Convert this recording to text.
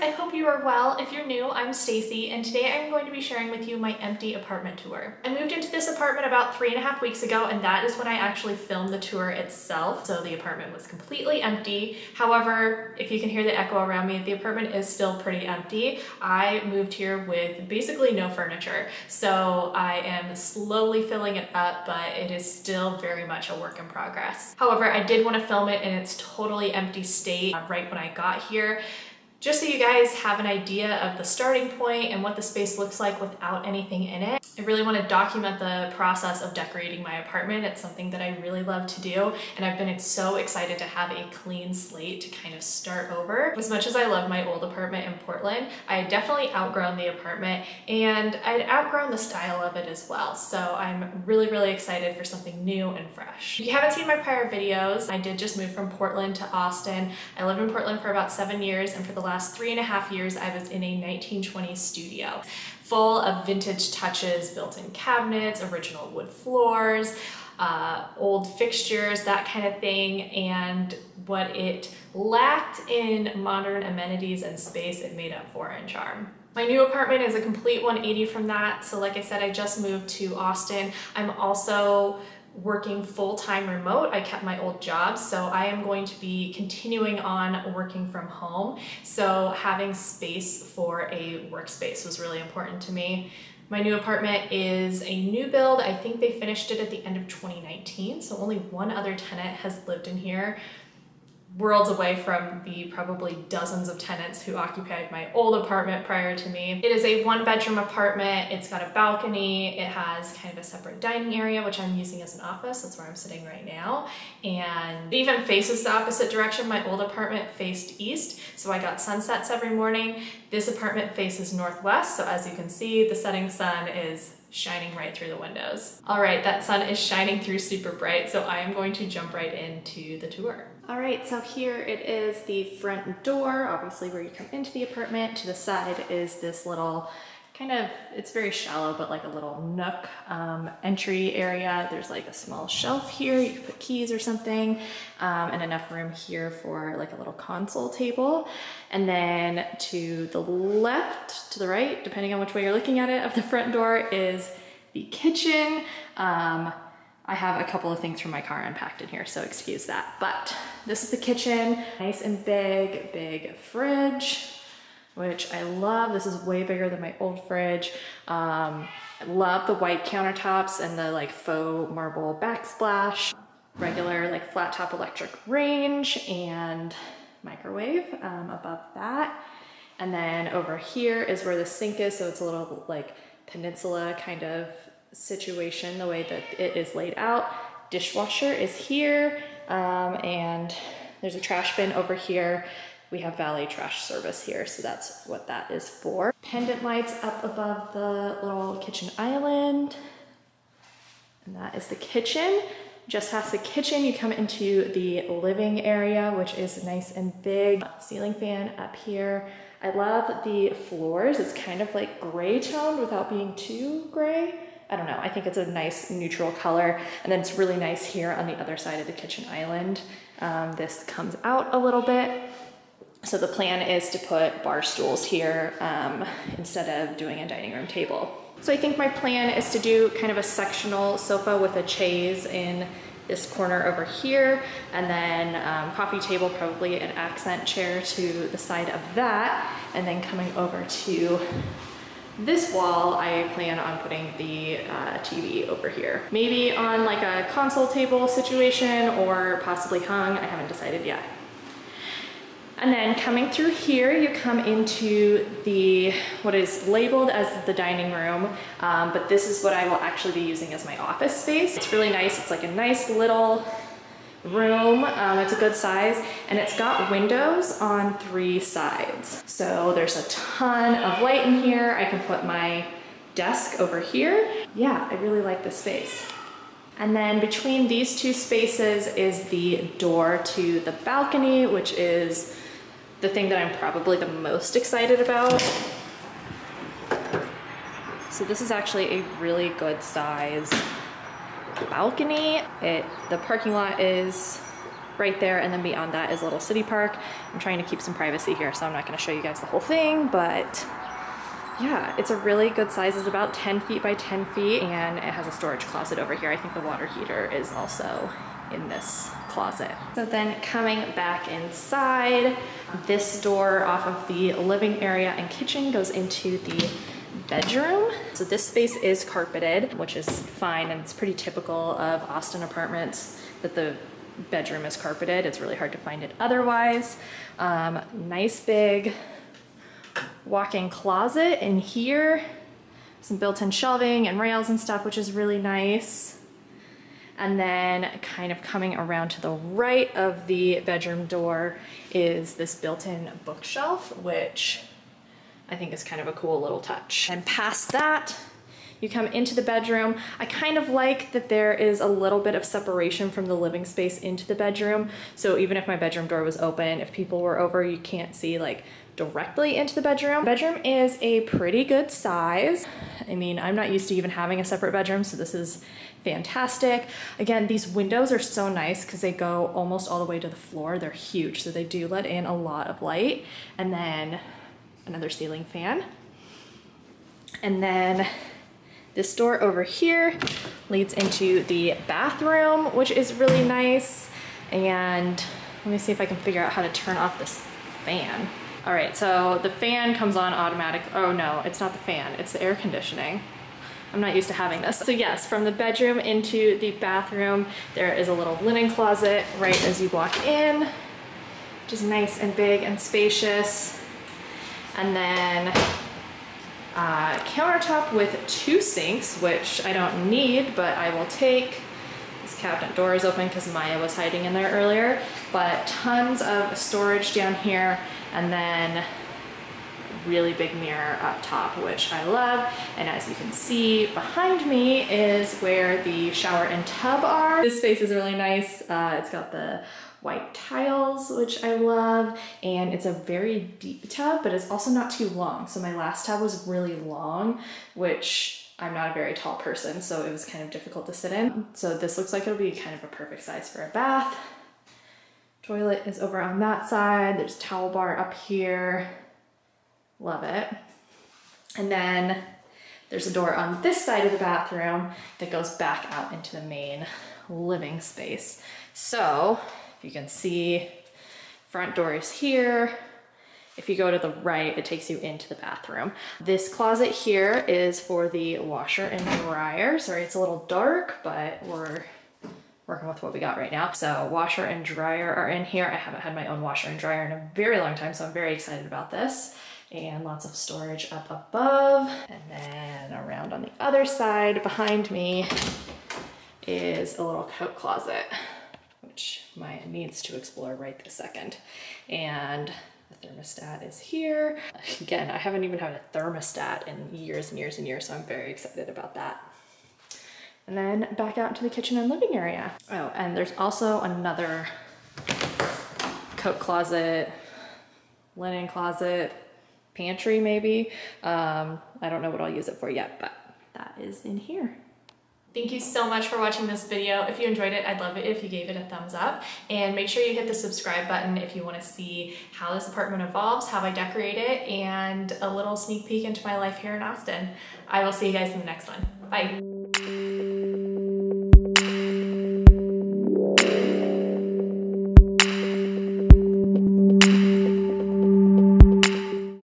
I hope you are well. If you're new, I'm Stacy, and today I'm going to be sharing with you my empty apartment tour. I moved into this apartment about three and a half weeks ago, and that is when I actually filmed the tour itself. So the apartment was completely empty. However, if you can hear the echo around me, the apartment is still pretty empty. I moved here with basically no furniture. So I am slowly filling it up, but it is still very much a work in progress. However, I did want to film it in its totally empty state uh, right when I got here just so you guys have an idea of the starting point and what the space looks like without anything in it. I really want to document the process of decorating my apartment. It's something that I really love to do and I've been so excited to have a clean slate to kind of start over. As much as I love my old apartment in Portland, I definitely outgrown the apartment and I'd outgrown the style of it as well. So I'm really, really excited for something new and fresh. If you haven't seen my prior videos, I did just move from Portland to Austin. I lived in Portland for about seven years and for the last three and a half years I was in a 1920s studio full of vintage touches, built-in cabinets, original wood floors, uh, old fixtures, that kind of thing. And what it lacked in modern amenities and space, it made up for in charm. My new apartment is a complete 180 from that. So like I said, I just moved to Austin. I'm also working full-time remote. I kept my old job, so I am going to be continuing on working from home. So having space for a workspace was really important to me. My new apartment is a new build. I think they finished it at the end of 2019, so only one other tenant has lived in here worlds away from the probably dozens of tenants who occupied my old apartment prior to me. It is a one bedroom apartment. It's got a balcony. It has kind of a separate dining area, which I'm using as an office. That's where I'm sitting right now. And it even faces the opposite direction. My old apartment faced east, so I got sunsets every morning. This apartment faces northwest, so as you can see, the setting sun is shining right through the windows. All right, that sun is shining through super bright, so I am going to jump right into the tour. All right, so here it is the front door, obviously where you come into the apartment. To the side is this little kind of, it's very shallow, but like a little nook um, entry area. There's like a small shelf here. You can put keys or something um, and enough room here for like a little console table. And then to the left, to the right, depending on which way you're looking at it, of the front door is the kitchen. Um, I have a couple of things from my car unpacked in here, so excuse that. But this is the kitchen, nice and big, big fridge, which I love. This is way bigger than my old fridge. Um, I love the white countertops and the like faux marble backsplash, regular like flat top electric range and microwave um, above that. And then over here is where the sink is. So it's a little like peninsula kind of situation, the way that it is laid out. Dishwasher is here um, and there's a trash bin over here we have valet trash service here, so that's what that is for. Pendant lights up above the little kitchen island. And that is the kitchen. Just past the kitchen, you come into the living area, which is nice and big. Ceiling fan up here. I love the floors. It's kind of like gray toned without being too gray. I don't know, I think it's a nice neutral color. And then it's really nice here on the other side of the kitchen island. Um, this comes out a little bit. So the plan is to put bar stools here um, instead of doing a dining room table. So I think my plan is to do kind of a sectional sofa with a chaise in this corner over here, and then um, coffee table, probably an accent chair to the side of that, and then coming over to this wall, I plan on putting the uh, TV over here. Maybe on like a console table situation or possibly hung, I haven't decided yet. And then coming through here, you come into the, what is labeled as the dining room, um, but this is what I will actually be using as my office space. It's really nice. It's like a nice little room. Um, it's a good size and it's got windows on three sides. So there's a ton of light in here. I can put my desk over here. Yeah, I really like this space. And then between these two spaces is the door to the balcony, which is the thing that I'm probably the most excited about. So this is actually a really good size balcony. It The parking lot is right there. And then beyond that is a little city park. I'm trying to keep some privacy here, so I'm not gonna show you guys the whole thing, but yeah, it's a really good size. It's about 10 feet by 10 feet and it has a storage closet over here. I think the water heater is also in this closet. So then coming back inside, this door off of the living area and kitchen goes into the bedroom. So this space is carpeted, which is fine and it's pretty typical of Austin apartments that the bedroom is carpeted. It's really hard to find it otherwise. Um, nice big walk-in closet in here. Some built-in shelving and rails and stuff, which is really nice. And then kind of coming around to the right of the bedroom door is this built-in bookshelf, which I think is kind of a cool little touch. And past that, you come into the bedroom. I kind of like that there is a little bit of separation from the living space into the bedroom. So even if my bedroom door was open, if people were over, you can't see like directly into the bedroom. Bedroom is a pretty good size. I mean, I'm not used to even having a separate bedroom, so this is fantastic. Again, these windows are so nice because they go almost all the way to the floor. They're huge, so they do let in a lot of light. And then another ceiling fan. And then this door over here leads into the bathroom, which is really nice. And let me see if I can figure out how to turn off this fan. All right, so the fan comes on automatic. Oh no, it's not the fan, it's the air conditioning. I'm not used to having this. So yes, from the bedroom into the bathroom, there is a little linen closet right as you walk in, which is nice and big and spacious. And then uh, countertop with two sinks, which I don't need, but I will take. This cabinet door is open because Maya was hiding in there earlier, but tons of storage down here and then really big mirror up top, which I love. And as you can see behind me is where the shower and tub are. This space is really nice. Uh, it's got the white tiles, which I love. And it's a very deep tub, but it's also not too long. So my last tub was really long, which I'm not a very tall person, so it was kind of difficult to sit in. So this looks like it'll be kind of a perfect size for a bath. Toilet is over on that side. There's towel bar up here. Love it. And then there's a door on this side of the bathroom that goes back out into the main living space. So if you can see, front door is here. If you go to the right, it takes you into the bathroom. This closet here is for the washer and dryer. Sorry, it's a little dark, but we're working with what we got right now. So washer and dryer are in here. I haven't had my own washer and dryer in a very long time, so I'm very excited about this. And lots of storage up above. And then around on the other side behind me is a little coat closet, which Maya needs to explore right this second. And the thermostat is here. Again, I haven't even had a thermostat in years and years and years, so I'm very excited about that and then back out into the kitchen and living area. Oh, and there's also another coat closet, linen closet, pantry maybe. Um, I don't know what I'll use it for yet, but that is in here. Thank you so much for watching this video. If you enjoyed it, I'd love it if you gave it a thumbs up. And make sure you hit the subscribe button if you want to see how this apartment evolves, how I decorate it, and a little sneak peek into my life here in Austin. I will see you guys in the next one. Bye.